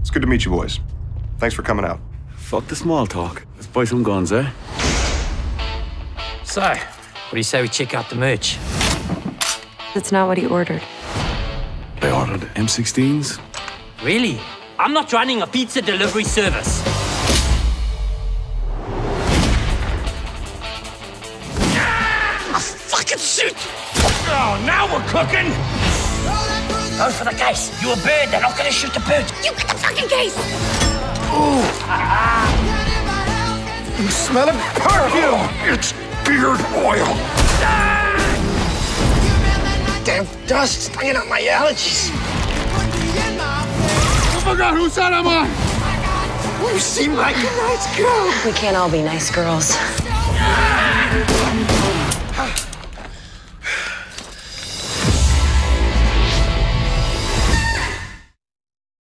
It's good to meet you boys. Thanks for coming out. Fuck the small talk. Let's buy some guns, eh? So, what do you say we check out the merch? That's not what he ordered. They ordered M16s. Really? I'm not running a pizza delivery service. A fucking suit! Oh, now we're cooking! Go for the case. You're a bird, they're not gonna shoot the bird. You get the fucking case! Ooh. You smell it? Perfume! It's beard oil! Damn dust stinging up my allergies. I forgot whose side I'm on! Oh, you seem like a nice girl. We can't all be nice girls.